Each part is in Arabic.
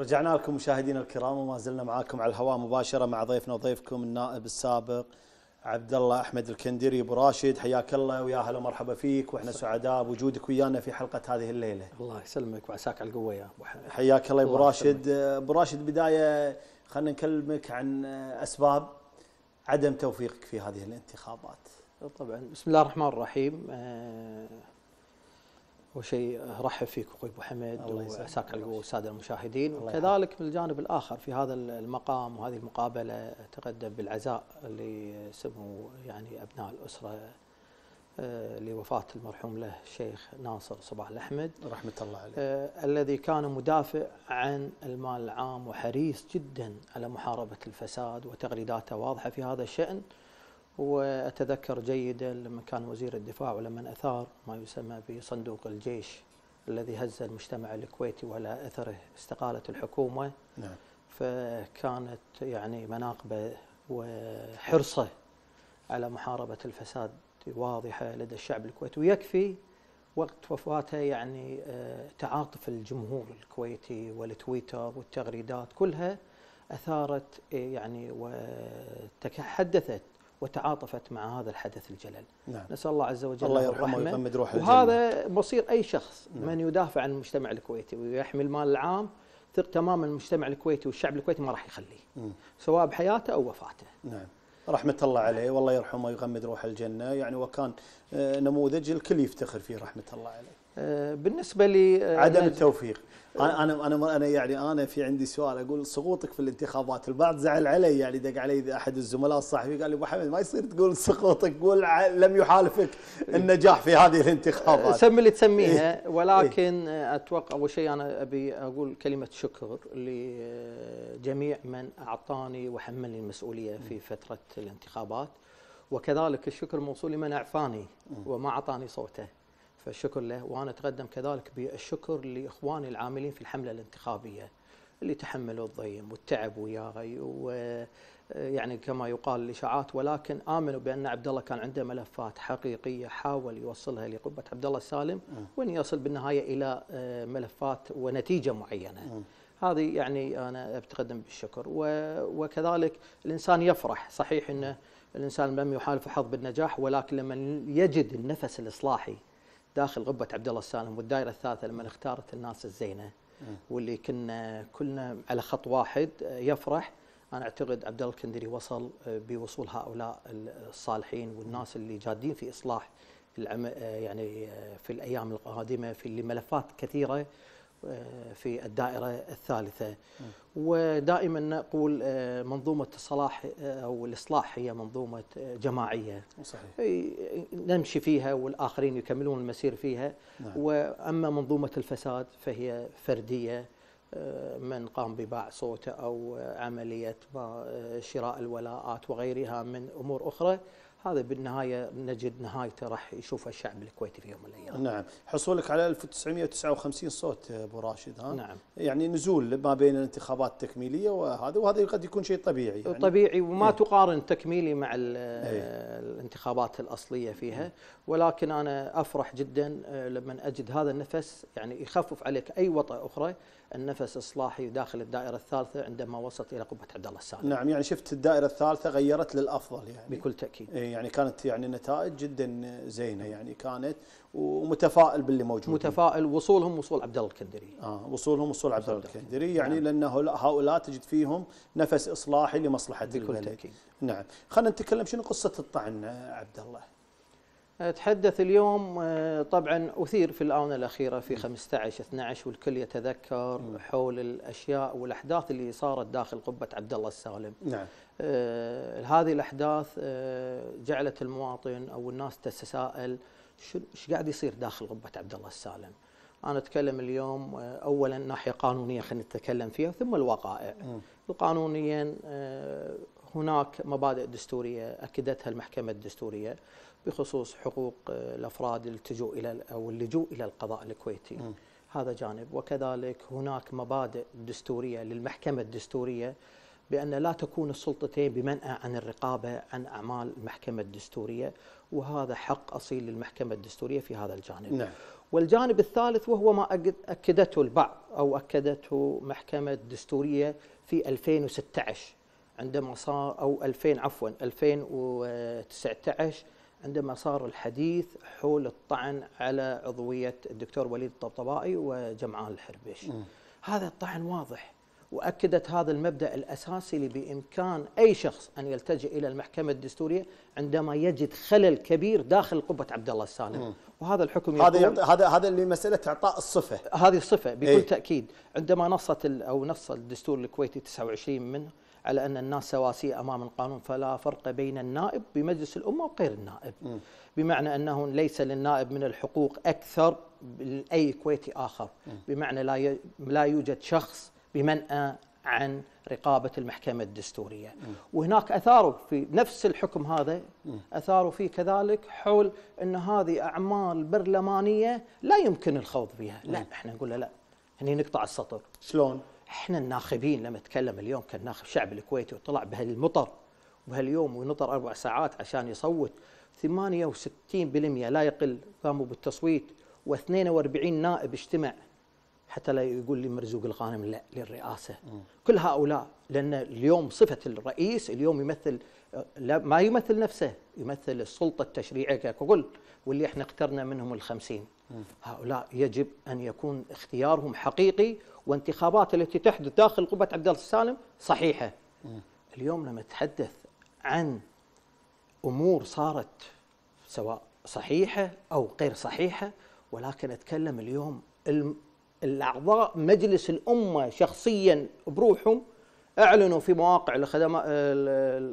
رجعنا لكم مشاهدينا الكرام وما زلنا معاكم على الهواء مباشرة مع ضيفنا وضيفكم النائب السابق عبد الله أحمد الكندري أبو راشد حياك الله ويا هلا ومرحبا فيك وإحنا سعداء بوجودك ويانا في حلقة هذه الليلة. الله يسلمك وعساك على القوة يا أبو حمد. حياك الله أبو راشد، أبو راشد بداية خلينا نكلمك عن أسباب عدم توفيقك في هذه الانتخابات. طبعا بسم الله الرحمن الرحيم آه، اول شيء ارحب فيك أخوي أبو حمد وعساك على الساده المشاهدين. وكذلك من الجانب الآخر في هذا المقام وهذه المقابلة أتقدم بالعزاء لسمو يعني أبناء الأسرة آه لوفاة المرحوم له الشيخ ناصر صباح الأحمد. رحمة الله عليه. آه الذي كان مدافع عن المال العام وحريص جدا على محاربة الفساد وتغريداته واضحة في هذا الشأن. وأتذكر جيدا لما كان وزير الدفاع ولما أثار ما يسمى بصندوق الجيش الذي هز المجتمع الكويتي وعلى أثره استقالت الحكومة نعم. فكانت يعني مناقبة وحرصة على محاربة الفساد واضحة لدى الشعب الكويتي ويكفي وقت وفاته يعني تعاطف الجمهور الكويتي والتويتر والتغريدات كلها أثارت يعني وتحدثت وتعاطفت مع هذا الحدث الجلل. نعم. نسأل الله عز وجل الله يرحمه ويغمد روحه وهذا مصير أي شخص نعم. من يدافع عن المجتمع الكويتي ويحمي المال العام ثق تماما المجتمع الكويتي والشعب الكويتي ما راح يخليه. مم. سواء بحياته أو وفاته. نعم. رحمة الله عليه والله يرحمه ويغمد روح الجنة. يعني وكان نموذج الكل يفتخر فيه رحمة الله عليه. بالنسبة لي عدم التوفيق. أنا أنا أنا أنا يعني أنا في عندي سؤال أقول سقوطك في الانتخابات البعض زعل علي يعني دق علي أحد الزملاء الصحفيين قال لي أبو حمد ما يصير تقول سقوطك قول لم يحالفك النجاح في هذه الانتخابات. سمي اللي تسميها ولكن أتوقع أول شيء أنا أبي أقول كلمة شكر لجميع من أعطاني وحملني المسؤولية في فترة الانتخابات. وكذلك الشكر موصول لمن أعفاني وما أعطاني صوته. فالشكر له. وأنا أتقدم كذلك بالشكر لإخواني العاملين في الحملة الانتخابية اللي تحملوا الضيم والتعب وياي ويعني كما يقال الإشاعات. ولكن آمنوا بأن عبد الله كان عنده ملفات حقيقية حاول يوصلها لقبة عبد الله السالم وأن يصل بالنهاية إلى ملفات ونتيجة معينة. هذه يعني أنا أتقدم بالشكر. وكذلك الإنسان يفرح. صحيح إنه الإنسان لم يحالف حظ بالنجاح ولكن لما يجد النفس الإصلاحي داخل غبة عبد الله السالم والدائرة الثالثة لما اختارت الناس الزينة واللي كنا كلنا على خط واحد يفرح. أنا أعتقد عبد الله الكندري وصل بوصول هؤلاء الصالحين والناس اللي جادين في إصلاح يعني في الأيام القادمة في ملفات كثيرة. في الدائرة الثالثة. ودائما نقول منظومة الصلاح أو الإصلاح هي منظومة جماعية. صحيح. نمشي فيها والآخرين يكملون المسير فيها. نعم. وأما منظومة الفساد فهي فردية من قام بباع صوته أو عملية شراء الولاءات وغيرها من أمور أخرى. هذا بالنهاية نجد نهايته راح يشوفها الشعب الكويتي في يوم من الأيام. نعم، حصولك على 1959 صوت أبو راشد ها؟ نعم. يعني نزول ما بين الانتخابات التكميلية وهذا وهذا قد يكون شيء طبيعي يعني طبيعي وما إيه؟ تقارن تكميلي مع إيه؟ الانتخابات الأصلية فيها، ولكن أنا أفرح جدا لما أجد هذا النفس يعني يخفف عليك أي وطأة أخرى النفس اصلاحي داخل الدائرة الثالثة عندما وصلت إلى قبة عبد الله السالم. نعم يعني شفت الدائرة الثالثة غيرت للأفضل يعني. بكل تأكيد. يعني كانت يعني نتائج جدا زينة يعني كانت ومتفائل باللي موجود. متفائل وصولهم وصول عبد الله الكندري. آه وصولهم وصول عبد الله الكندري يعني نعم. لأن هؤلاء تجد فيهم نفس إصلاحي لمصلحة بكل البلد. تأكيد. نعم، خلينا نتكلم شنو قصة الطعن عبد الله؟ أتحدث اليوم طبعا أثير في الآونة الأخيرة في 15 12 والكل يتذكر حول الأشياء والأحداث اللي صارت داخل قبة عبد الله السالم. نعم. آه هذه الأحداث آه جعلت المواطن أو الناس تتساءل شو إيش قاعد يصير داخل قبة عبد الله السالم؟ أنا أتكلم اليوم آه اولا ناحية قانونية خلينا نتكلم فيها ثم الوقائع. قانونيا هناك مبادئ دستورية أكدتها المحكمة الدستورية بخصوص حقوق الأفراد اللجوء إلى أو اللجوء إلى القضاء الكويتي م. هذا جانب وكذلك هناك مبادئ دستورية للمحكمة الدستورية بأن لا تكون السلطتين بمنأى عن الرقابة عن أعمال المحكمة الدستورية وهذا حق أصيل للمحكمة الدستورية في هذا الجانب نعم. والجانب الثالث وهو ما أكد- أكدته البعض أو أكدته محكمة دستوريه في 2016 عندما صار أو 2000 عفوا 2019 عندما صار الحديث حول الطعن على عضوية الدكتور وليد الطبطبائي وجمعان الحربيش. هذا الطعن واضح وأكدت هذا المبدأ الأساسي اللي بامكان أي شخص أن يلتجئ إلى المحكمة الدستورية عندما يجد خلل كبير داخل قبة عبد الله السالم. وهذا الحكم هذا هذا هذا اللي مسألة إعطاء الصفة. هذه الصفة بكل إيه. تأكيد. عندما نصت أو نص الدستور الكويتي 29 منه على أن الناس سواسية أمام القانون فلا فرق بين النائب بمجلس الأمة وغير النائب. بمعنى أنه ليس للنائب من الحقوق أكثر من أي كويتي آخر. بمعنى لا لا يوجد شخص بمنأى عن رقابة المحكمة الدستورية. وهناك أثاروا في نفس الحكم هذا أثاروا فيه كذلك حول أن هذه أعمال برلمانية لا يمكن الخوض فيها لا إحنا نقول لا هني نقطع السطر. شلون؟ إحنا الناخبين لما نتكلم اليوم كالناخب الشعب الكويتي وطلع بهالمطر وبهاليوم ونطر أربع ساعات عشان يصوت 68% لا يقل قاموا بالتصويت و42 نائب اجتمع. حتى لا يقول لي مرزوق الغانم لا للرئاسة. كل هؤلاء لأن اليوم صفة الرئيس اليوم يمثل لا ما يمثل نفسه يمثل السلطة التشريعية ككل واللي إحنا اخترنا منهم الخمسين. هؤلاء يجب أن يكون اختيارهم حقيقي وانتخابات التي تحدث داخل قبة عبد الله السالم صحيحة. اليوم لما نتحدث عن أمور صارت سواء صحيحة أو غير صحيحة ولكن أتكلم اليوم الأعضاء مجلس الأمة شخصيا بروحهم أعلنوا في مواقع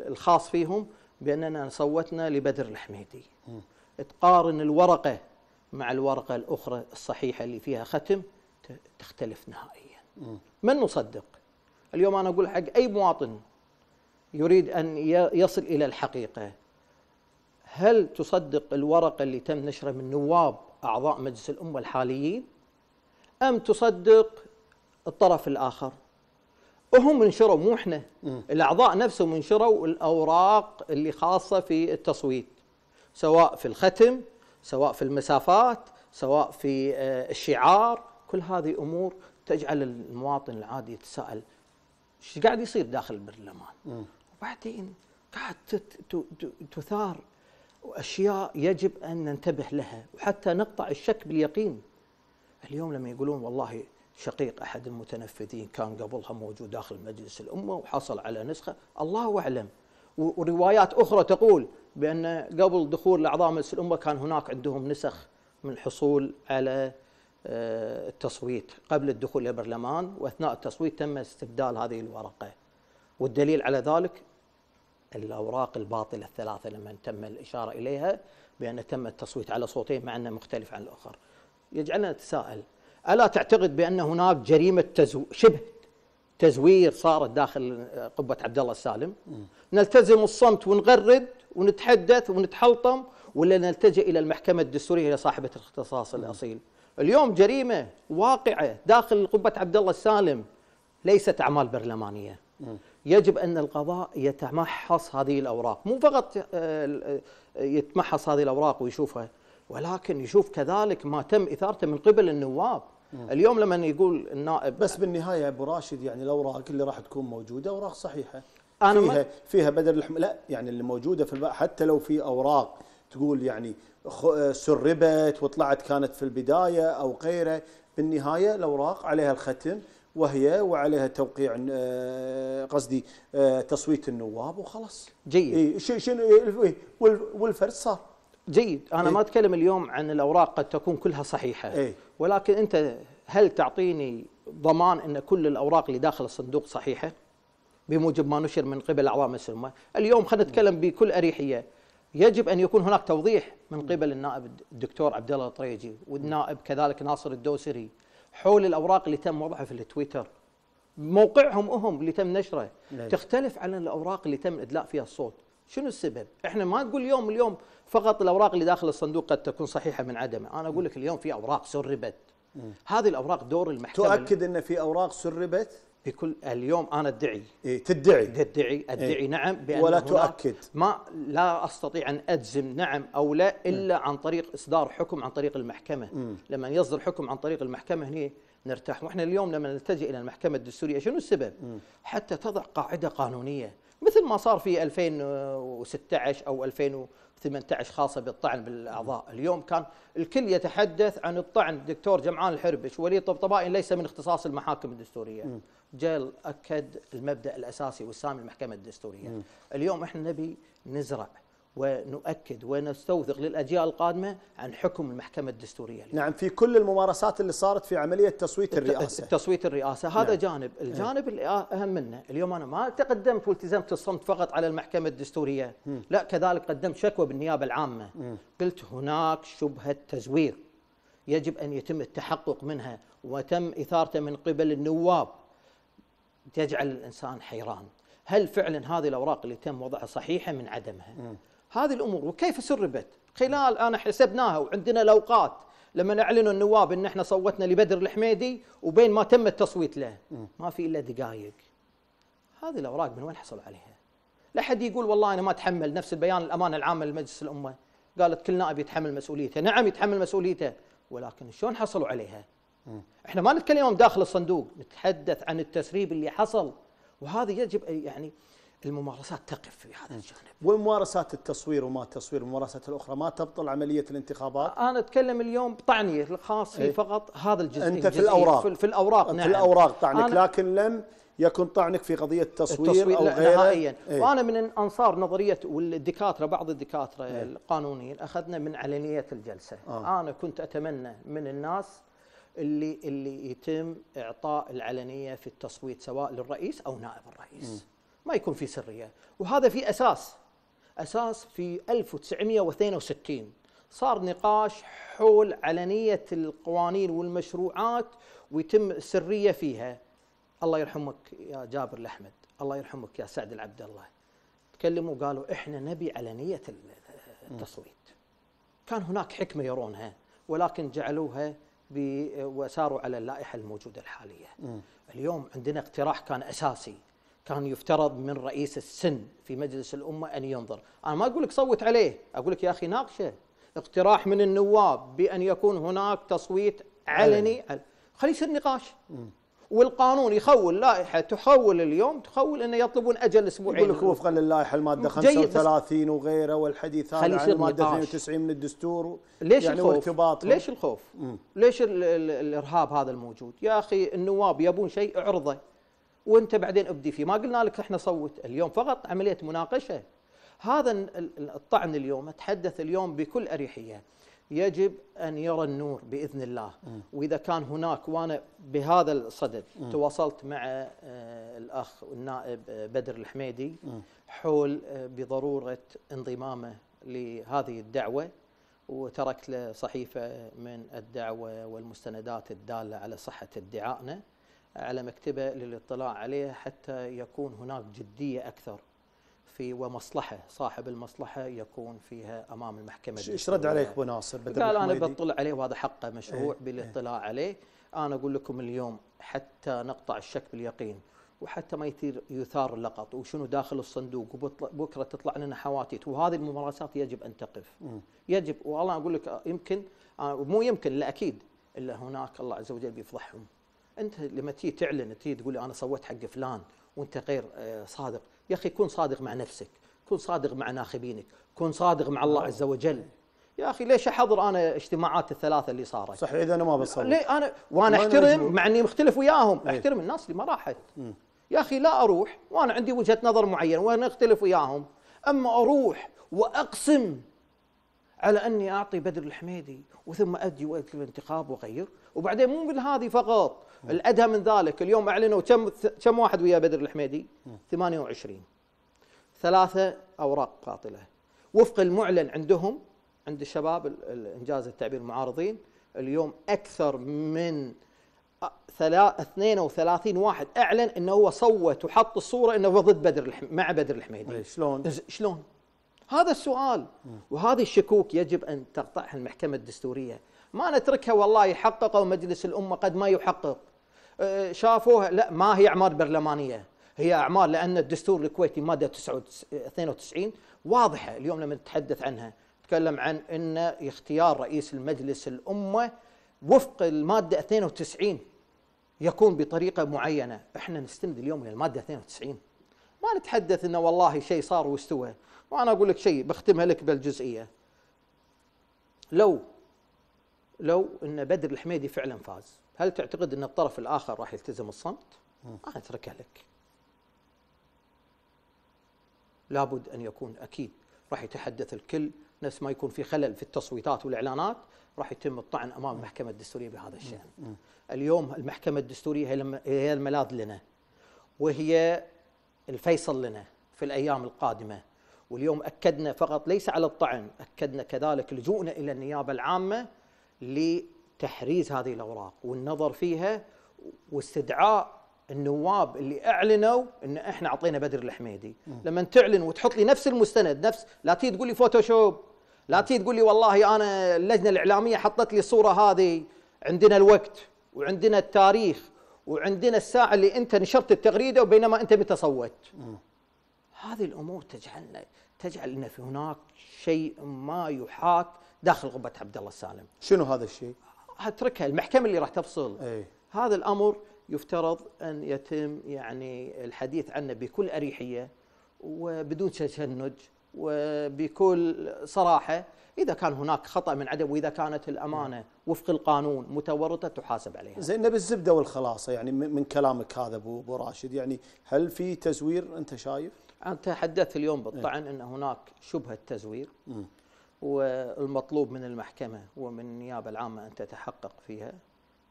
الخاص فيهم بأننا صوتنا لبدر الحميدي. تقارن الورقة مع الورقة الأخرى الصحيحة اللي فيها ختم تختلف نهائيا. من نصدق؟ اليوم أنا أقول حق أي مواطن يريد أن ي- يصل إلى الحقيقة هل تصدق الورقة اللي تم نشرها من نواب أعضاء مجلس الأمة الحاليين؟ أم تصدق الطرف الآخر؟ وهم نشروا مو إحنا. الأعضاء نفسهم نشروا الأوراق اللي خاصة في التصويت سواء في الختم سواء في المسافات سواء في آه، الشعار. كل هذه أمور تجعل المواطن العادي يتساءل إيش قاعد يصير داخل البرلمان؟ وبعدين قاعد تثار أشياء يجب أن ننتبه لها وحتى نقطع الشك باليقين. اليوم لما يقولون والله شقيق أحد المتنفذين كان قبلها موجود داخل مجلس الأمة وحصل على نسخة الله أعلم. وروايات أخرى تقول بأن قبل دخول الأعضاء مجلس الأمة كان هناك عندهم نسخ من الحصول على التصويت قبل الدخول إلى البرلمان وأثناء التصويت تم استبدال هذه الورقة والدليل على ذلك الأوراق الباطلة الثلاثة لما تم الإشارة إليها بأن تم التصويت على صوتين مع أنه مختلف عن الآخر. يجعلنا نتساءل ألا تعتقد بأن هناك جريمة تزو... شبه تزوير صارت داخل قبة عبد الله السالم؟ نلتزم الصمت ونغرد ونتحدث ونتحلطم ولا نلتجئ إلى المحكمة الدستورية هي صاحبة الاختصاص الأصيل؟ اليوم جريمة واقعة داخل قبة عبد الله السالم ليست أعمال برلمانية. يجب أن القضاء يتمحص هذه الأوراق، مو فقط آه، آه، يتمحص هذه الأوراق ويشوفها ولكن يشوف كذلك ما تم إثارته من قبل النواب. اليوم لما يقول النائب بس بالنهاية أبو راشد يعني الأوراق اللي راح تكون موجودة أوراق صحيحة أنا فيها فيها بدل الحم... لا يعني اللي موجودة في. حتى لو في أوراق تقول يعني سربت وطلعت كانت في البداية أو غيره بالنهاية الأوراق عليها الختم وهي وعليها توقيع آه، قصدي آه، تصويت النواب وخلاص. جيد. إيه شنو إيه، وال- والفرد صار. جيد. أنا إيه. ما أتكلم اليوم عن الأوراق قد تكون كلها صحيحة. إيه. ولكن أنت هل تعطيني ضمان أن كل الأوراق اللي داخل الصندوق صحيحة؟ بموجب ما نشر من قبل أعضاء مجلس الامه اليوم خلينا نتكلم بكل أريحية. يجب أن يكون هناك توضيح من قبل النائب الدكتور عبد الله الطريجي والنائب كذلك ناصر الدوسري حول الأوراق اللي تم وضعها في التويتر. موقعهم هم اللي تم نشره. نعم. تختلف عن الأوراق اللي تم إدلاء فيها الصوت. شنو السبب؟ إحنا ما نقول اليوم اليوم فقط الأوراق اللي داخل الصندوق قد تكون صحيحة من عدمها أنا أقول لك اليوم في أوراق سربت. هذه الأوراق دور المحكمة. تؤكد إن في أوراق سربت؟ بكل اليوم أنا أدعي. إيه تدعي. ادعي أدعي إيه. نعم بان ولا تؤكد. ما لا أستطيع أن أجزم نعم أو لا إلا عن طريق إصدار حكم عن طريق المحكمة. لما يصدر حكم عن طريق المحكمة هنا نرتاح. وإحنا اليوم لما نلتجئ إلى المحكمة الدستورية شنو السبب؟ حتى تضع قاعدة قانونية. مثل ما صار في 2016 أو 2018 خاصة بالطعن بالأعضاء. اليوم كان الكل يتحدث عن الطعن. الدكتور جمعان الحربش ولي الطبطبائي ليس من اختصاص المحاكم الدستورية. جيل أكد المبدأ الأساسي والسامي المحكمة الدستورية. اليوم إحنا نبي نزرع ونؤكد ونستوثق للأجيال القادمة عن حكم المحكمة الدستورية. اليوم. نعم في كل الممارسات اللي صارت في عملية تصويت الرئاسة. تصويت الرئاسة. هذا نعم. جانب. الجانب الأهم منه اليوم أنا ما تقدمت والتزمت الصمت فقط على المحكمة الدستورية. لا كذلك قدمت شكوى بالنيابة العامة. قلت هناك شبهة تزوير يجب أن يتم التحقق منها وتم إثارته من قبل النواب. تجعل الإنسان حيران. هل فعلا هذه الأوراق اللي تم وضعها صحيحة من عدمها؟ هذه الأمور وكيف سربت خلال أنا حسبناها وعندنا الأوقات لما اعلنوا النواب إن إحنا صوتنا لبدر الحميدي وبين ما تم التصويت له. ما في إلا دقائق هذه الأوراق من وين حصلوا عليها؟ لا حد يقول والله أنا ما أتحمل نفس البيان الأمانة العامة لمجلس الأمة. قالت كل نائب يتحمل مسؤوليته. نعم يتحمل مسؤوليته ولكن شلون حصلوا عليها؟ إحنا ما نتكلم داخل الصندوق نتحدث عن التسريب اللي حصل. وهذا يجب يعني الممارسات تقف في هذا الجانب. وممارسات التصوير وما التصوير؟ الممارسات الأخرى ما تبطل عملية الانتخابات؟ أنا أتكلم اليوم بطعني الخاص في إيه. فقط هذا الجزء أنت في. الأوراق. في, في الأوراق في نعم. الأوراق طعنك أنا- لكن لم يكن طعنك في قضية تصوير, التصوير أو غيره. نهائيا. إيه. وأنا من انصار نظرية والدكاترة بعض الدكاترة القانونيين أخذنا من علنية الجلسة. آه. أنا كنت أتمنى من الناس اللي اللي يتم إعطاء العلنية في التصويت سواء للرئيس أو نائب الرئيس. ما يكون في سرية. وهذا في أساس أساس في 1962 صار نقاش حول علنية القوانين والمشروعات ويتم السريه فيها. الله يرحمك يا جابر الأحمد. الله يرحمك يا سعد العبد الله تكلموا قالوا إحنا نبي علنية التصويت. كان هناك حكمة يرونها ولكن جعلوها وساروا على اللائحة الموجودة الحالية. اليوم عندنا اقتراح كان أساسي. كان يفترض من رئيس السن في مجلس الأمة أن ينظر. أنا ما أقول لك صوت عليه أقول لك يا أخي ناقشة. اقتراح من النواب بأن يكون هناك تصويت علني. خليه يصير نقاش. والقانون يخول لائحة تخول اليوم تخول انه يطلبون أجل أسبوعين. يقول لك وفقا للائحه المادة جيد، بس- 35 وغيره والحديث هذا عن المادة نقاش. 92 من الدستور. ليش يعني الخوف؟ وارتباطهم. ليش الخوف؟ ليش ال ال الإرهاب هذا الموجود؟ يا أخي النواب يبون شيء اعرضه وانت بعدين ابدي فيه، ما قلنا لك إحنا صوت، اليوم فقط عملية مناقشة. هذا ال- ال- الطعن اليوم أتحدث اليوم بكل أريحية. يجب أن يرى النور بإذن الله، وإذا كان هناك وأنا بهذا الصدد تواصلت مع آه، الأخ النائب آه، بدر الحميدي. حول آه، بضرورة انضمامه لهذه الدعوة. وتركت له صحيفة من الدعوة والمستندات الدالة على صحة ادعائنا. على مكتبة للاطلاع عليه حتى يكون هناك جدية أكثر في ومصلحة صاحب المصلحة يكون فيها أمام المحكمة إيش رد. عليك ابو ناصر قال أنا؟ بطلع عليه وهذا حقه مشروع إيه، بالاطلاع عليه. أنا أقول لكم اليوم حتى نقطع الشك باليقين وحتى ما يثير يثار اللقط وشنو داخل الصندوق وبكره تطلع لنا حواتيت وهذه الممارسات يجب أن تقف. يجب والله أقول لك يمكن آه، مو يمكن لا أكيد إلا هناك الله عز وجل بيفضحهم. أنت لما تيجي تعلن تيجي تقول أنا صوت حق فلان وأنت غير آه، صادق. يا أخي كن صادق مع نفسك كن صادق مع ناخبينك كن صادق مع الله عز وجل. يا أخي ليش أحضر أنا اجتماعات الثلاثة اللي صارت؟ صح إذا أنا ما بصور ليه أنا؟ وأنا أحترم. مع إني مختلف وياهم إيه. أحترم الناس اللي ما راحت. يا أخي لا أروح وأنا عندي وجهة نظر معينة وأنا أختلف وياهم. أما أروح وأقسم على أني أعطي بدر الحميدي وثم أدي وقت الانتخاب وأغير وبعدين مو من هذه فقط. الأدهى من ذلك اليوم أعلنوا كم كم واحد ويا بدر الحميدي 28 ثلاثة أوراق قاطله وفق المعلن عندهم عند الشباب ال- ال- انجاز التعبير المعارضين اليوم أكثر من أ- ثلا- 32 واحد أعلن إنه هو صوت وحط الصورة إنه هو ضد بدر. مع بدر الحميدي إيه، شلون؟ شلون؟ هذا السؤال وهذه الشكوك يجب أن تقطعها المحكمة الدستورية، ما نتركها والله يحقق أو مجلس الأمة قد ما يحقق. آه، شافوها. لا ما هي اعمال برلمانية. هي اعمال لأن الدستور الكويتي مادة 92 واضحة. اليوم لما نتحدث عنها نتكلم عن إن اختيار رئيس المجلس الأمة وفق المادة 92 يكون بطريقة معينة. إحنا نستند اليوم إلى المادة 92 ما نتحدث انه والله شيء صار واستوى. وأنا أقول لك شيء بختمها لك بالجزئية. لو لو إن بدر الحميدي فعلا فاز هل تعتقد أن الطرف الآخر راح يلتزم الصمت؟ أنا أتركها لك. لابد أن يكون أكيد راح يتحدث الكل نفس ما يكون في خلل في التصويتات والإعلانات راح يتم الطعن أمام المحكمة الدستورية بهذا الشأن. اليوم المحكمة الدستورية هي الملاذ لنا وهي الفيصل لنا في الأيام القادمة. واليوم أكدنا فقط ليس على الطعن أكدنا كذلك لجوءنا إلى النيابة العامة لتحريز هذه الأوراق والنظر فيها واستدعاء النواب اللي أعلنوا إن إحنا أعطينا بدر الحميدي. لما تعلن وتحط لي نفس المستند نفس لا تيجي تقول لي فوتوشوب لا تيجي تقول لي والله أنا اللجنة الإعلامية حطت لي الصورة هذه عندنا الوقت وعندنا التاريخ وعندنا الساعة اللي أنت نشرت التغريدة وبينما أنت متى صوت. هذه الأمور تجعلنا تجعل إن في هناك شيء ما يحاك داخل غبه عبد الله السالم. شنو هذا الشيء؟ اتركها المحكمة اللي راح تفصل أي. هذا الأمر يفترض أن يتم يعني الحديث عنه بكل أريحية وبدون تشنج وبكل صراحة إذا كان هناك خطأ من عدم وإذا كانت الأمانة وفق القانون متورطة تحاسب عليها. زين نبي الزبدة والخلاصة يعني من كلامك هذا أبو راشد يعني هل في تزوير أنت شايف؟ أنت تحدثت اليوم بالطعن أن هناك شبهة تزوير والمطلوب من المحكمة ومن النيابة العامة أن تتحقق فيها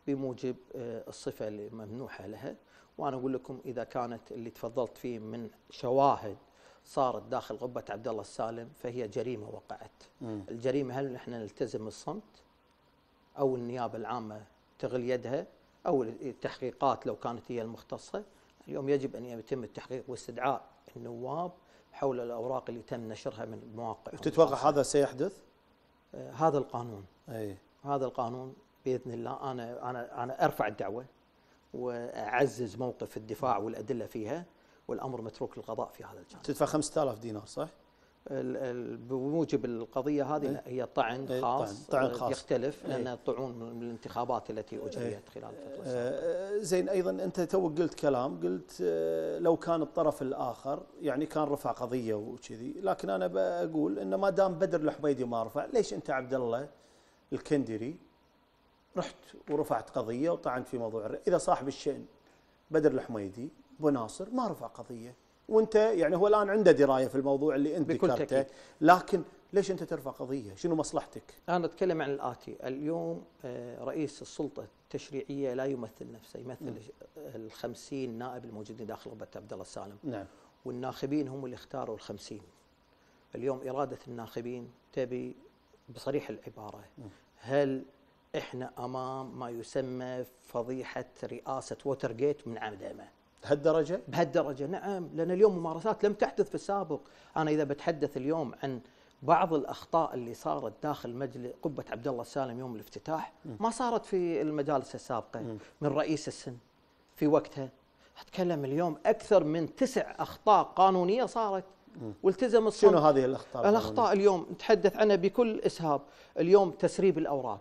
بموجب آه، الصفة اللي ممنوحة لها وأنا أقول لكم إذا كانت اللي تفضلت فيه من شواهد صارت داخل غبة عبد الله السالم فهي جريمة وقعت. مم. الجريمة هل نحن نلتزم الصمت أو النيابة العامة تغل يدها أو التحقيقات لو كانت هي المختصة اليوم يجب أن يتم التحقيق واستدعاء النواب حول الأوراق اللي تم نشرها من المواقع. تتوقع هذا سيحدث؟ آه هذا القانون. أي هذا القانون بإذن الله أنا أنا أنا أرفع الدعوة وأعزز موقف الدفاع والأدلة فيها والأمر متروك للقضاء في هذا الجانب. تدفع 5000 دينار صح؟ بموجب القضية هذه لا هي طعن إيه، خاص طعن خاص. يختلف لأن إيه طعون من الانتخابات التي أجريت خلال الفترة آه زين أيضا أنت تو قلت كلام قلت آه لو كان الطرف الآخر يعني كان رفع قضية وكذي لكن أنا بقول إنه ما دام بدر الحميدي ما رفع ليش أنت عبد الله الكندري رحت ورفعت قضية وطعنت في موضوع إذا صاحب الشأن بدر الحميدي ابو ناصر ما رفع قضية. وانت يعني هو الآن عنده دراية في الموضوع اللي انت ذكرته لكن ليش انت ترفع قضية؟ شنو مصلحتك؟ أنا أتكلم عن الآتي، اليوم آه، رئيس السلطة التشريعية لا يمثل نفسه، يمثل ال 50 نائب الموجودين داخل غربه عبد الله السالم. نعم. والناخبين هم اللي اختاروا ال 50. اليوم إرادة الناخبين تبي بصريح العبارة هل إحنا أمام ما يسمى فضيحة رئاسة ووترجيت من عدمه؟ بهالدرجة؟ بهالدرجة نعم لأن اليوم ممارسات لم تحدث في السابق، أنا إذا بتحدث اليوم عن بعض الأخطاء اللي صارت داخل مجلس قبة عبد الله السالم يوم الافتتاح ما صارت في المجالس السابقة من رئيس السن في وقتها. أتكلم اليوم أكثر من تسع أخطاء قانونية صارت. والتزم الصمت. شنو هذه الأخطاء؟ الأخطاء اليوم نتحدث عنها بكل إسهاب، اليوم تسريب الأوراق.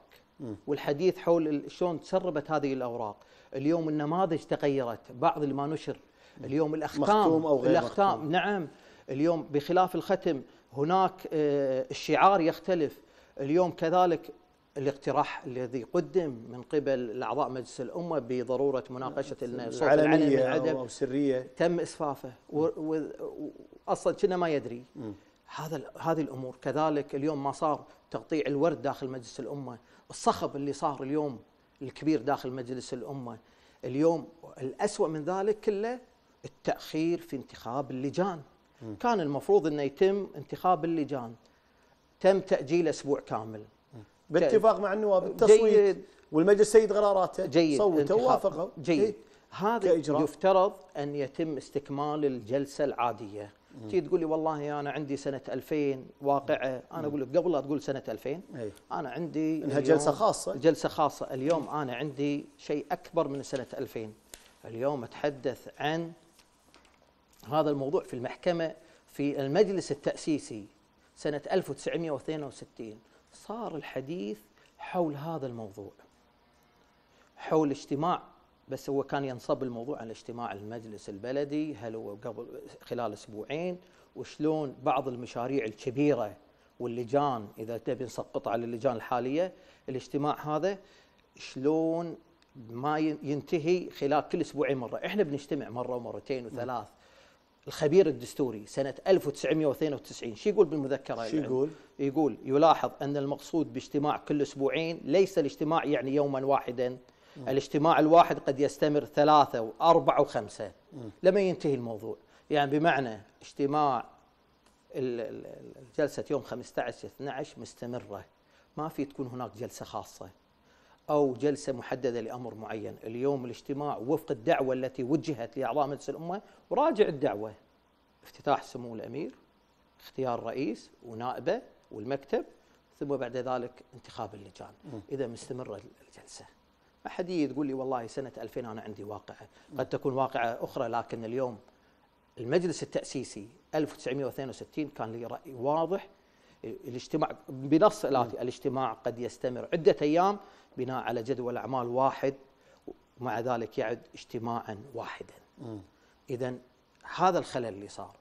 والحديث حول شلون تسربت هذه الأوراق، اليوم النماذج تغيرت. بعض اللي ما نشر اليوم الاختام مختوم أو غير الاختام مختوم. نعم. اليوم بخلاف الختم هناك آه، الشعار يختلف. اليوم كذلك الاقتراح الذي قدم من قبل أعضاء مجلس الأمة بضرورة مناقشة الصوت العلني العدم أو سرية. تم اسفافه واصلا كنا ما يدري. هذا هذه الأمور. كذلك اليوم ما صار تقطيع الورد داخل مجلس الأمة. الصخب اللي صار اليوم الكبير داخل مجلس الأمة. اليوم الأسوأ من ذلك كله التأخير في انتخاب اللجان. م. كان المفروض أنه يتم انتخاب اللجان. تم تأجيل أسبوع كامل. باتفاق مع النواب التصويت. جيد والمجلس سيد قراراته جيد. صوتوا ووافقوا جيد. إيه؟ هذا يفترض أن يتم استكمال الجلسة العادية. تجي تقول لي والله أنا عندي سنة 2000 واقعة أنا أقول لك قبل لا تقول سنة 2000 أي. أنا عندي إنها اليوم- جلسة خاصة. جلسة خاصة اليوم أنا عندي شيء أكبر من سنة 2000 اليوم أتحدث عن هذا الموضوع في المحكمة في المجلس التأسيسي سنة 1962 صار الحديث حول هذا الموضوع حول اجتماع بس هو كان ينصب الموضوع على اجتماع المجلس البلدي هل هو قبل خلال أسبوعين؟ وشلون بعض المشاريع الكبيرة واللجان إذا تبي نسقطها على اللجان الحالية الاجتماع هذا شلون ما ين- ينتهي خلال كل أسبوعين مرة؟ إحنا بنجتمع مرة ومرتين وثلاث. الخبير الدستوري سنة 1992 شو يقول بالمذكرة شو؟ يقول؟ يقول يلاحظ أن المقصود باجتماع كل أسبوعين ليس الاجتماع يعني يوما واحدا. الاجتماع الواحد قد يستمر ثلاثة وأربعة وخمسة. لما ينتهي الموضوع. يعني بمعنى اجتماع ال- ال- ال- الجلسة يوم 15 12 مستمرة. ما في تكون هناك جلسة خاصة أو جلسة محددة لأمر معين. اليوم الاجتماع وفق الدعوة التي وجهت لأعضاء مجلس الأمة وراجع الدعوة. افتتاح سمو الأمير اختيار رئيس ونائبة والمكتب ثم بعد ذلك انتخاب اللجان. إذا مستمرة الجلسة. ما حد يجي تقول لي والله سنة 2000 أنا عندي واقعة. قد تكون واقعة أخرى لكن اليوم المجلس التأسيسي 1962 كان لي رأي واضح. الاجتماع بنص الآتي الاجتماع قد يستمر عدة أيام بناء على جدول أعمال واحد ومع ذلك يعد اجتماعا واحدا. اذا هذا الخلل اللي صار.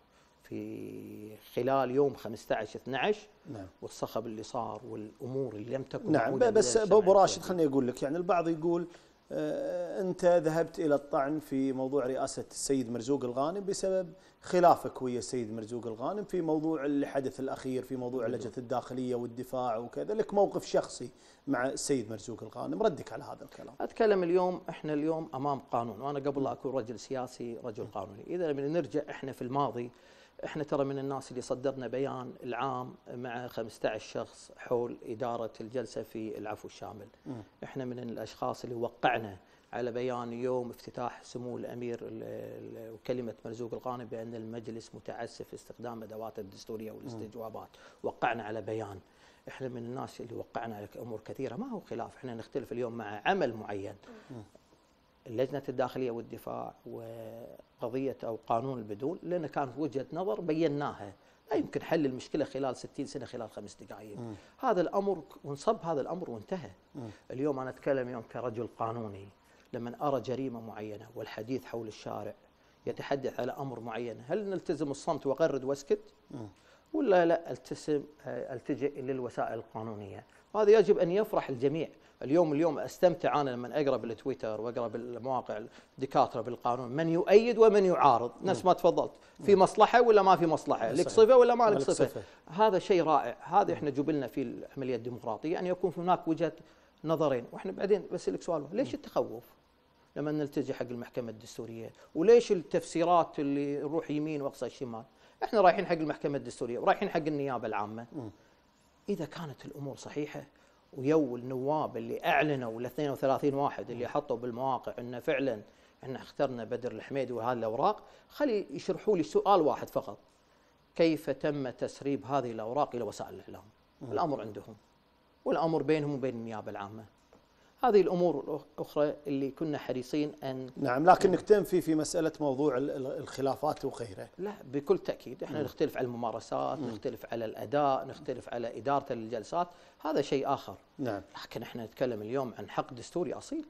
في خلال يوم 15 12 نعم. والصخب اللي صار والأمور اللي لم تكن نعم بس أبو راشد. خليني أقول لك يعني البعض يقول آه، أنت ذهبت إلى الطعن في موضوع رئاسة السيد مرزوق الغانم بسبب خلافك ويا السيد مرزوق الغانم في موضوع الحدث الأخير في موضوع لجنة الداخلية والدفاع وكذا لك موقف شخصي مع السيد مرزوق الغانم. ردك على هذا الكلام. أتكلم اليوم إحنا اليوم أمام قانون وأنا قبل لا أكون رجل سياسي رجل قانوني. إذا من نرجع إحنا في الماضي إحنا ترى من الناس اللي صدرنا بيان العام مع 15 شخص حول إدارة الجلسة في العفو الشامل. إحنا من الأشخاص اللي وقعنا على بيان يوم افتتاح سمو الأمير ال- ال- وكلمة مرزوق الغانم بأن المجلس متعسف في استخدام ادواته الدستورية والاستجوابات. وقعنا على بيان. إحنا من الناس اللي وقعنا على أمور كثيرة. ما هو خلاف. إحنا نختلف اليوم مع عمل معين. اللجنة الداخلية والدفاع وقضية أو قانون البدون لأن كانت وجهة نظر بيناها. لا يمكن حل المشكلة خلال 60 سنة خلال خمس دقائق. هذا الأمر وانصب هذا الأمر وانتهى. اليوم أنا أتكلم اليوم كرجل قانوني. لما أرى جريمة معينة والحديث حول الشارع يتحدث على أمر معين هل نلتزم الصمت واغرد وأسكت؟ ولا لا التسم ألتجئ للوسائل القانونية؟ وهذا يجب أن يفرح الجميع. اليوم اليوم أستمتع أنا لما أقرأ بالتويتر وأقرأ بالمواقع الدكاترة بالقانون من يؤيد ومن يعارض. نفس ما تفضلت. في مصلحة ولا ما في مصلحة؟ لك صفة ولا ما لك صفة. هذا شيء رائع. هذا إحنا جبلنا في العملية الديمقراطية أن يكون هناك وجهة نظرين. وإحنا بعدين بسألك سؤال ليش التخوف لما نلتجي حق المحكمة الدستورية؟ وليش التفسيرات اللي نروح يمين وأقصى شمال؟ إحنا رايحين حق المحكمة الدستورية ورايحين حق النيابة العامة. إذا كانت الأمور صحيحة ويو النواب اللي أعلنوا ال 32 واحد اللي حطوا بالمواقع انه فعلا إحنا اخترنا بدر الحميدي وهذه الأوراق. خلي يشرحوا لي سؤال واحد فقط. كيف تم تسريب هذه الأوراق إلى وسائل الإعلام؟ الأمر عندهم والأمر بينهم وبين النيابة العامة. هذه الأمور الأخرى اللي كنا حريصين أن نعم لكنك تنفي في مسألة موضوع ال- ال- الخلافات وغيره. لا بكل تأكيد. إحنا نختلف على الممارسات نختلف على الأداء نختلف على إدارة الجلسات. هذا شيء آخر. نعم. لكن إحنا نتكلم اليوم عن حق دستوري أصيل.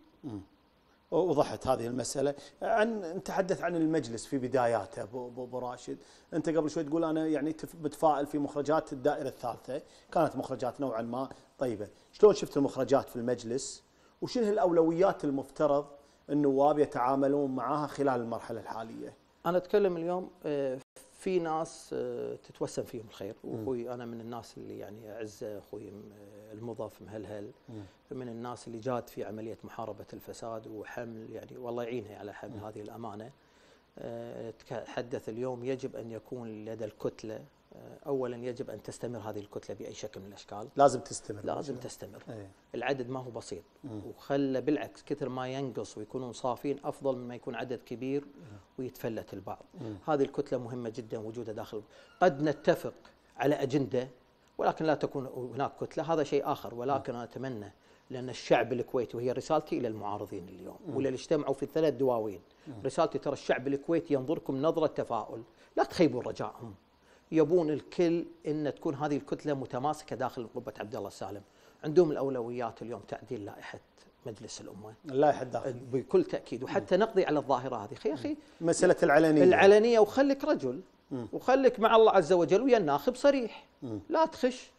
وضحت هذه المسألة. عن نتحدث عن المجلس في بداياته أبو, راشد. أنت قبل شوي تقول أنا يعني تف- بتفائل في مخرجات الدائرة الثالثة. كانت مخرجات نوعا ما طيبة. شلون شفت المخرجات في المجلس؟ وشنو الأولويات المفترض النواب يتعاملون معها خلال المرحلة الحالية؟ أنا أتكلم اليوم آه، في ناس آه، تتوسم فيهم الخير. واخوي أنا من الناس اللي يعني اعز أخوي آه، المضاف مهلهل. من الناس اللي جاد في عملية محاربة الفساد وحمل يعني والله يعينها على حمل هذه الأمانة. تحدث اليوم يجب أن يكون لدى الكتلة اولا يجب أن تستمر هذه الكتلة بأي شكل من الأشكال. لازم تستمر. لازم تستمر. أي. العدد ما هو بسيط. وخلى بالعكس كثر ما ينقص ويكونون صافين أفضل مما يكون عدد كبير ويتفلت البعض. هذه الكتلة مهمة جدا وجودها داخل. قد نتفق على أجندة ولكن لا تكون هناك كتلة. هذا شيء آخر ولكن أنا أتمنى لأن الشعب الكويتي وهي رسالتي إلى المعارضين اليوم واللي اجتمعوا في الثلاث دواوين. رسالتي ترى الشعب الكويتي ينظركم نظرة تفاؤل. لا تخيبوا رجائهم. يبون الكل إن تكون هذه الكتلة متماسكة داخل قبه عبد الله السالم. عندهم الأولويات اليوم تعديل لائحة مجلس الأمة. اللائحه الداخليه بكل تأكيد. وحتى نقضي على الظاهرة هذه. يا أخي. مسألة العلنية. العلنية وخليك رجل. وخليك مع الله عز وجل ويا الناخب صريح. لا تخش.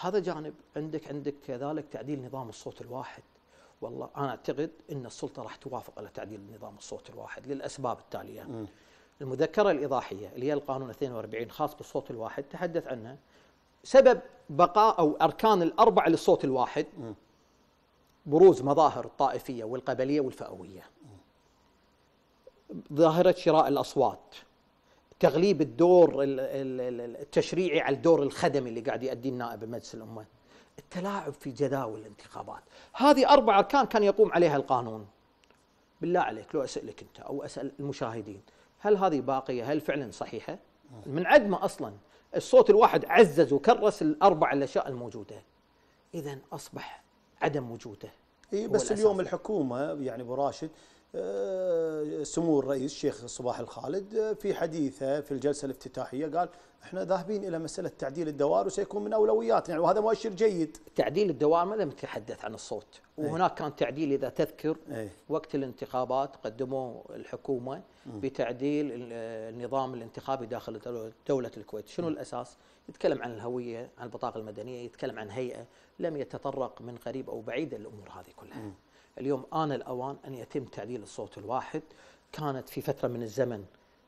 هذا جانب. عندك عندك كذلك تعديل نظام الصوت الواحد. والله أنا أعتقد إن السلطة راح توافق على تعديل نظام الصوت الواحد للأسباب التالية. المذكرة الايضاحيه اللي هي القانون 42 خاص بالصوت الواحد تحدث عنها. سبب بقاء أو أركان الاربعه للصوت الواحد بروز مظاهر الطائفية والقبلية والفئوية. ظاهرة شراء الأصوات تغليب الدور ال- ال- ال- التشريعي على الدور الخدمي اللي قاعد يؤديه النائب بمجلس الأمة. التلاعب في جداول الانتخابات. هذه أربع أركان كان يقوم عليها القانون. بالله عليك لو أسألك أنت أو أسأل المشاهدين. هل هذه باقية؟ هل فعلا صحيحة؟ من عدمه أصلا الصوت الواحد عزز وكرس الأربع الأشياء الموجودة. اذا أصبح عدم وجوده. اي هو بس. اليوم الحكومة يعني أبو راشد سمو الرئيس الشيخ صباح الخالد آه، في حديثة في الجلسة الافتتاحية قال إحنا ذاهبين إلى مسألة تعديل الدوائر وسيكون من أولوياتنا يعني وهذا مؤشر جيد. تعديل الدوائر ما لم يتحدث عن الصوت وهناك كان تعديل إذا تذكر اي وقت الانتخابات قدموا الحكومة بتعديل ال- النظام الانتخابي داخل دولة الكويت، شنو الأساس؟ يتكلم عن الهوية، عن البطاقة المدنية، يتكلم عن هيئة، لم يتطرق من قريب أو بعيد الأمور هذه كلها. اليوم آن الأوان أن يتم تعديل الصوت الواحد، كانت في فترة من الزمن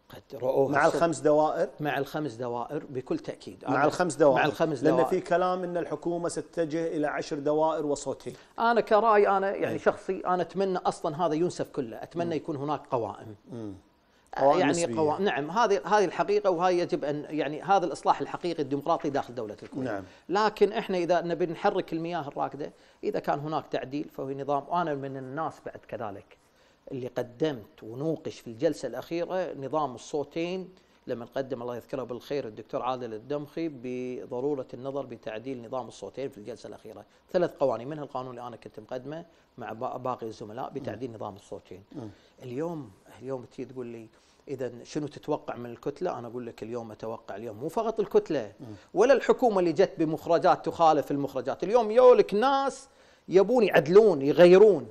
قد رؤوها مع الخمس دوائر؟ مع الخمس دوائر بكل تأكيد. مع الخمس دوائر. مع الخمس لأن دوائر. في كلام إن الحكومة ستتجه إلى عشر دوائر وصوتين. أنا كرأي أنا يعني أي. شخصي أنا أتمنى أصلا هذا ينسف كله. أتمنى يكون هناك قوائم. قوائم يعني نسبية. قوائم نعم هذه هذه الحقيقة وهي يجب ان يعني هذا الإصلاح الحقيقي الديمقراطي داخل دولة الكويت نعم. لكن إحنا إذا نبي نحرك المياه الراكدة إذا كان هناك تعديل فهو نظام وأنا من الناس بعد كذلك اللي قدمت ونوقش في الجلسة الأخيرة نظام الصوتين لما قدم الله يذكره بالخير الدكتور عادل الدمخي بضرورة النظر بتعديل نظام الصوتين في الجلسة الأخيرة، ثلاث قوانين منها القانون اللي أنا كنت مقدمه مع با- باقي الزملاء بتعديل نظام الصوتين. اليوم اليوم تجي تقول لي إذا شنو تتوقع من الكتلة؟ أنا أقول لك اليوم أتوقع اليوم مو فقط الكتلة. ولا الحكومة اللي جت بمخرجات تخالف المخرجات، اليوم يولك ناس يبون يعدلون يغيرون.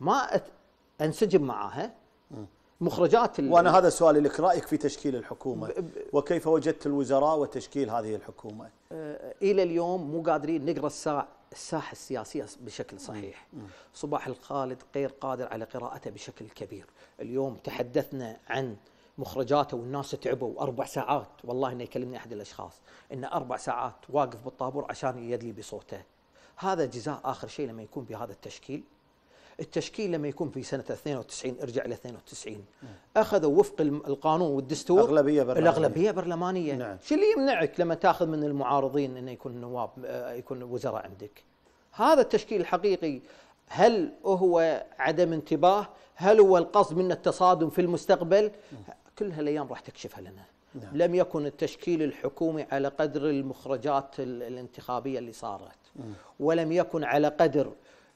ما أنسجم معاها. مخرجات وأنا هذا سؤالي لك رأيك في تشكيل الحكومة؟ وكيف وجدت الوزراء وتشكيل هذه الحكومة؟ آه، إلى اليوم مو قادرين نقرأ الساعة الساحة السياسية بشكل صحيح. صباح الخالد غير قادر على قراءته بشكل كبير. اليوم تحدثنا عن مخرجاته والناس تعبوا أربع ساعات. والله إنه يكلمني أحد الأشخاص انه أربع ساعات واقف بالطابور عشان يدلي بصوته. هذا جزاء آخر شيء لما يكون بهذا التشكيل. التشكيل لما يكون في سنة 92 ارجع إلى 92 أخذوا وفق القانون والدستور أغلبية برلمانية. الأغلبية برلمانية. نعم. شو اللي يمنعك لما تأخذ من المعارضين انه يكون نواب آه، يكون وزراء عندك؟ هذا التشكيل الحقيقي هل هو عدم انتباه؟ هل هو القصد من التصادم في المستقبل؟ كل هالأيام راح تكشفها لنا. نعم. لم يكن التشكيل الحكومي على قدر المخرجات ال- الانتخابية اللي صارت. ولم يكن على قدر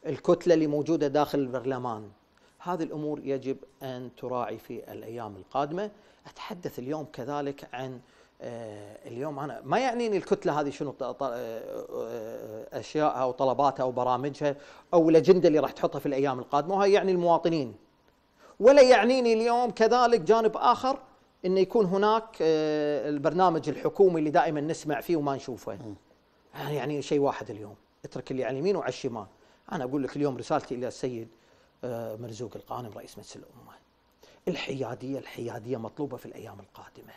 الكتلة اللي موجودة داخل البرلمان. هذه الأمور يجب أن تراعي في الأيام القادمة. أتحدث اليوم كذلك عن آه، اليوم أنا ما يعنيني الكتلة هذه شنو آه، آه، اشيائها أو طلباتها أو الأجندة اللي راح تحطها في الأيام القادمة وهي يعني المواطنين. ولا يعنيني اليوم كذلك جانب آخر انه يكون هناك البرنامج الحكومي اللي دائما نسمع فيه وما نشوفه. يعني شيء واحد اليوم. اترك اللي على اليمين وعلى الشمال. أنا أقول لك اليوم رسالتي إلى السيد آه، مرزوق القانم رئيس مجلس الأمة. الحيادية الحيادية مطلوبة في الأيام القادمة.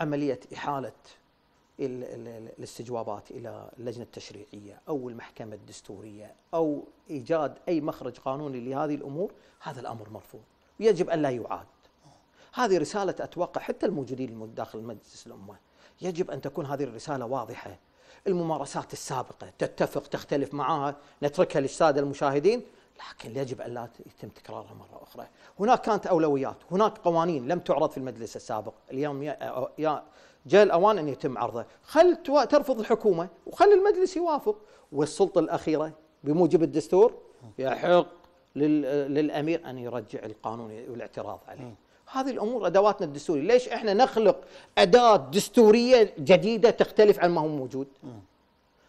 عملية إحالة ال- ال- ال- الاستجوابات إلى اللجنة التشريعية أو المحكمة الدستورية أو إيجاد أي مخرج قانوني لهذه الأمور هذا الأمر مرفوض. ويجب أن لا يعاد. هذه رسالة أتوقع حتى الموجودين الم- داخل مجلس الأمة. يجب أن تكون هذه الرسالة واضحة. الممارسات السابقة. تتفق تختلف معها نتركها للسادة المشاهدين لكن يجب أن لا يتم تكرارها مرة أخرى. هناك كانت أولويات هناك قوانين لم تعرض في المجلس السابق. اليوم يا جاء الأوان أن يتم عرضها. خل ترفض الحكومة وخلي المجلس يوافق. والسلطة الأخيرة بموجب الدستور يحق للأمير أن يرجع القانون والاعتراض عليه. هذه الأمور أدواتنا الدستورية. ليش إحنا نخلق أداة دستورية جديدة تختلف عن ما هو موجود؟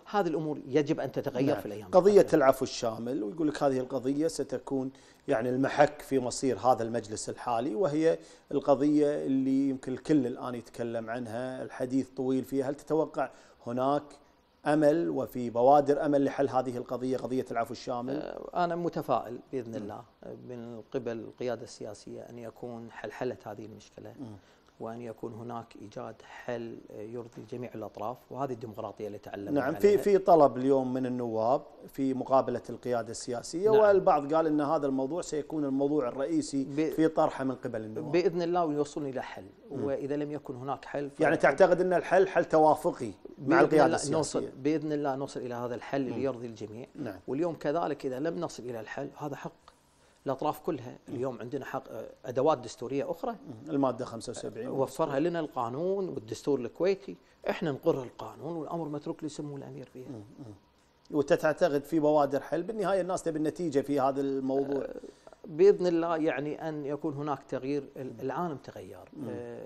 هذه الأمور يجب أن تتغير نعم. في الأيام قضية العفو الشامل ويقول لك هذه القضية ستكون يعني المحك في مصير هذا المجلس الحالي وهي القضية اللي يمكن الكل الآن يتكلم عنها. الحديث طويل فيها. هل تتوقع هناك أمل وفي بوادر أمل لحل هذه القضية قضية العفو الشامل؟ أه، أنا متفائل بإذن الله من قبل القيادة السياسية أن يكون حلحله هذه المشكلة وأن يكون هناك إيجاد حل يرضي جميع الأطراف وهذه الديمقراطية اللي تعلمنا نعم في في طلب اليوم من النواب في مقابلة القيادة السياسية نعم. والبعض قال إن هذا الموضوع سيكون الموضوع الرئيسي في طرحه من قبل النواب. بإذن الله ويوصلون إلى حل وإذا لم يكن هناك حل يعني تعتقد إن الحل حل توافقي مع القيادة السياسيه نوصل بإذن الله نوصل إلى هذا الحل اللي يرضي الجميع. نعم. واليوم كذلك إذا لم نصل إلى الحل هذا حق الأطراف كلها. اليوم عندنا حق أدوات دستورية أخرى. المادة 75 وفرها لنا القانون والدستور الكويتي. إحنا نقر القانون والأمر متروك لسمو الأمير فيها. وتعتقد في بوادر حل بالنهاية الناس تبي النتيجة في هذا الموضوع. بإذن الله يعني أن يكون هناك تغيير. العالم تغير.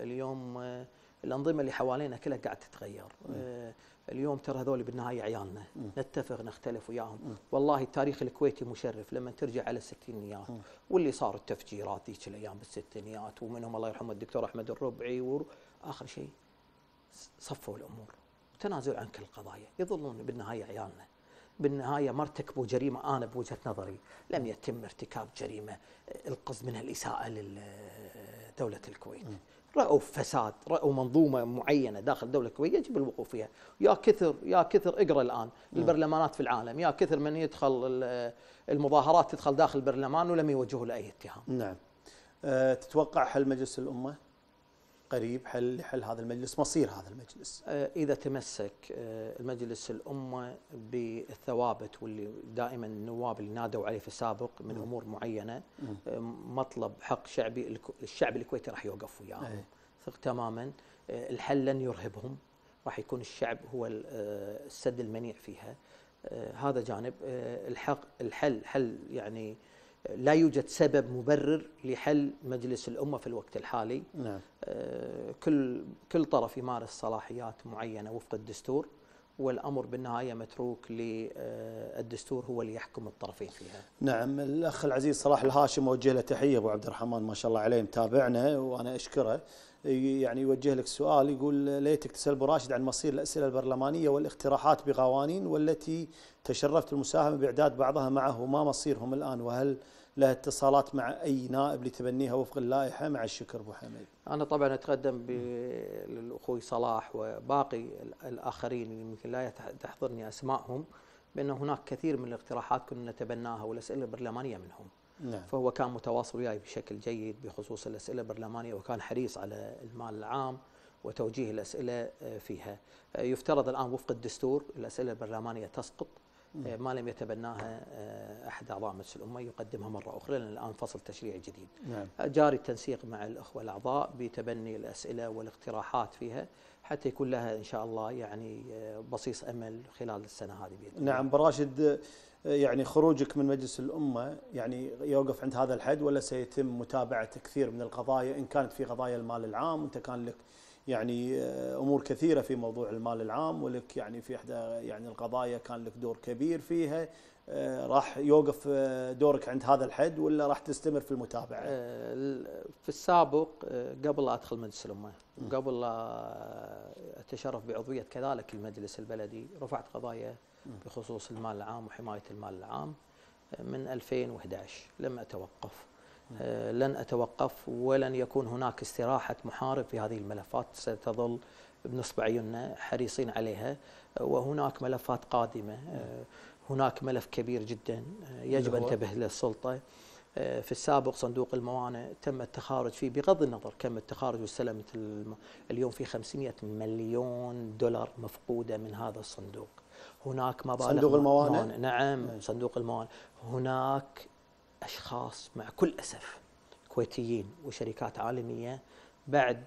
اليوم الأنظمة اللي حوالينا كلها قاعدة تتغير. اليوم ترى هذول بالنهاية عيالنا. نتفق نختلف وياهم. والله التاريخ الكويتي مشرف لما ترجع على الستينيات. واللي صار التفجيرات ذيك الأيام بالستينيات ومنهم الله يرحمه الدكتور أحمد الربعي واخر شيء صفوا الأمور. تنازل عن كل القضايا يظلون بالنهاية عيالنا. بالنهاية ما ارتكبوا جريمة أنا بوجهه نظري. لم يتم ارتكاب جريمة القصد منها الإساءة لدوله الكويت. رأوا فساد رأوا منظومة معينة داخل الدولة الكويتيه يجب الوقوف فيها. يا كثر يا كثر اقرأ الآن البرلمانات في العالم. يا كثر من يدخل المظاهرات تدخل داخل البرلمان ولم يوجهوا له اي اتهام. نعم. أه تتوقع حل مجلس الأمة قريب حل حل هذا المجلس مصير هذا المجلس. أه إذا تمسك أه المجلس الأمة بالثوابت واللي دائما النواب اللي نادوا عليه في السابق من أمور معينة أه مطلب حق شعبي الشعب الكويتي راح يوقف وياهم. أيه. ثق تماما. الحل لن يرهبهم. راح يكون الشعب هو السد المنيع فيها. هذا جانب. الحق الحل حل يعني لا يوجد سبب مبرر لحل مجلس الأمة في الوقت الحالي نعم. آه، كل كل طرف يمارس صلاحيات معينة وفق الدستور والأمر بالنهاية متروك للدستور هو اللي يحكم الطرفين فيها. نعم الأخ العزيز صلاح الهاشم وجه له تحية أبو عبد الرحمن ما شاء الله عليه متابعنا وأنا أشكره يعني يوجه لك سؤال يقول ليتك تسأل أبو راشد عن مصير الأسئلة البرلمانية والاقتراحات بقوانين والتي تشرفت المساهمة بإعداد بعضها معه وما مصيرهم الآن وهل له اتصالات مع أي نائب لتبنيها وفق اللائحة مع الشكر أبو حميد. أنا طبعا أتقدم للأخوي صلاح وباقي الآخرين اللي يمكن لا تحضرني أسمائهم بأن هناك كثير من الاقتراحات كنا نتبناها والأسئلة البرلمانية منهم. نعم. فهو كان متواصل وياي بشكل جيد بخصوص الأسئلة البرلمانية وكان حريص على المال العام وتوجيه الأسئلة فيها. يفترض الآن وفق الدستور الأسئلة البرلمانية تسقط آه، ما لم يتبناها آه، أحد أعضاء مجلس الأمة يقدمها مرة أخرى لأن الآن فصل تشريعي جديد. نعم. آه، جاري التنسيق مع الأخوة الأعضاء بتبني الأسئلة والاقتراحات فيها حتى يكون لها إن شاء الله يعني بصيص أمل خلال السنة هذه بإذن الله. نعم براشد يعني خروجك من مجلس الأمة يعني يوقف عند هذا الحد ولا سيتم متابعة كثير من القضايا إن كانت في قضايا المال العام وانت كان لك يعني آه، أمور كثيرة في موضوع المال العام ولك يعني في إحدى يعني القضايا كان لك دور كبير فيها آه، راح يوقف آه، دورك عند هذا الحد ولا راح تستمر في المتابعة؟ في السابق قبل لا أدخل مجلس الأمة وقبل لا أتشرف بعضوية كذلك المجلس البلدي رفعت قضايا بخصوص المال العام وحماية المال العام من 2011 لم أتوقف. لن أتوقف ولن يكون هناك استراحة محارب في هذه الملفات. ستظل بنصب عيوننا حريصين عليها. آه، وهناك ملفات قادمة. آه، هناك ملف كبير جدا. يجب أن تنتبه له السلطة آه، في السابق صندوق الموانئ تم التخارج فيه بغض النظر كم التخارج واستلمت اليوم في 500 مليون دولار مفقودة من هذا الصندوق. هناك مبالغ صندوق الموانئ؟ نعم صندوق الموانئ. هناك أشخاص مع كل أسف كويتيين وشركات عالمية بعد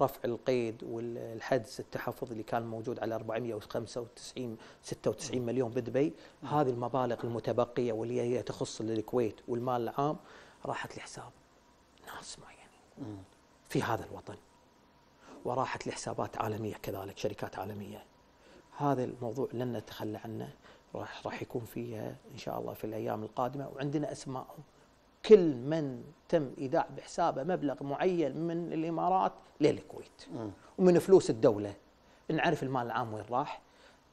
رفع القيد والحدس التحفظ اللي كان موجود على 495 96 مليون بدبي هذه المبالغ المتبقية واللي هي تخص الكويت والمال العام راحت لحساب ناس معينين في هذا الوطن. وراحت لحسابات عالمية كذلك شركات عالمية. هذا الموضوع لن نتخلى عنه. راح راح يكون فيها إن شاء الله في الأيام القادمة. وعندنا اسمائهم كل من تم إيداع بحسابه مبلغ معين من الإمارات للكويت. ومن فلوس الدولة. نعرف المال العام وين راح.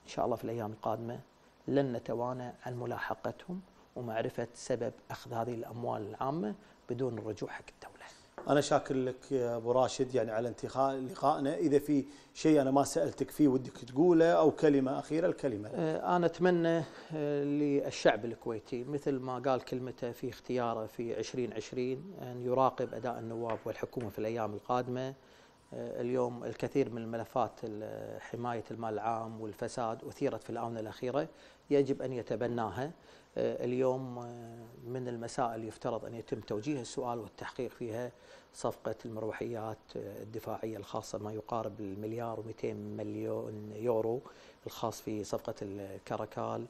إن شاء الله في الأيام القادمة لن نتوانى عن ملاحقتهم ومعرفة سبب أخذ هذه الأموال العامة بدون الرجوع حق الدولة. أنا شاكر لك يا أبو راشد يعني على انتهاء لقائنا إذا في شيء أنا ما سألتك فيه ودك تقوله أو كلمة أخيرة الكلمة لك. آه، أنا أتمنى آه، للشعب الكويتي مثل ما قال كلمته في اختياره في 2020 أن يراقب أداء النواب والحكومة في الأيام القادمة اليوم الكثير من الملفات حماية المال العام والفساد أثيرت في الآونة الأخيرة يجب أن يتبناها. آه، اليوم آه، من المسائل يفترض أن يتم توجيه السؤال والتحقيق فيها صفقة المروحيات آه، الدفاعية الخاصة ما يقارب المليار و200 مليون يورو. الخاص في صفقة الكركال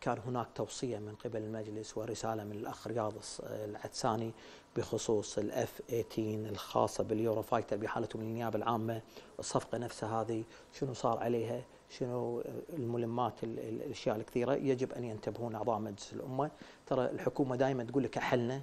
كان هناك توصية من قبل المجلس ورسالة من الأخ رياض العدساني بخصوص ال F 18 الخاصة بال Eurofighter بحالته من النيابة العامة. الصفقة نفسها هذه شنو صار عليها؟ شنو الملمات الأشياء الكثيرة؟ يجب أن ينتبهون اعضاء مجلس الأمة. ترى الحكومة دائما تقول لك أحلنا.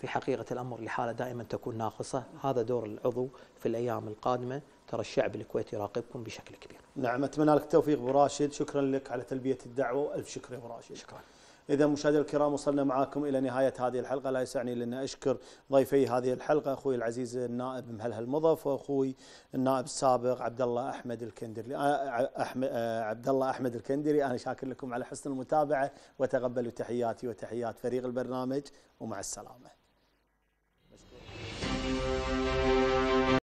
في حقيقة الأمر الحاله دائما تكون ناقصة. هذا دور العضو في الأيام القادمة. ترى الشعب الكويتي يراقبكم بشكل كبير. نعم أتمنى لك التوفيق أبو راشد. شكرا لك على تلبية الدعوة. ألف شكر يا أبو راشد. شكرا. إذا مشاهدينا الكرام وصلنا معاكم إلى نهاية هذه الحلقة. لا يسعني لأن أشكر ضيفي هذه الحلقة أخوي العزيز النائب مهلهل مضف وأخوي النائب السابق عبد الله أحمد الكندري. أحمد عبد الله أحمد الكندري. أنا شاكر لكم على حسن المتابعة وتقبلوا تحياتي وتحيات فريق البرنامج ومع السلامة.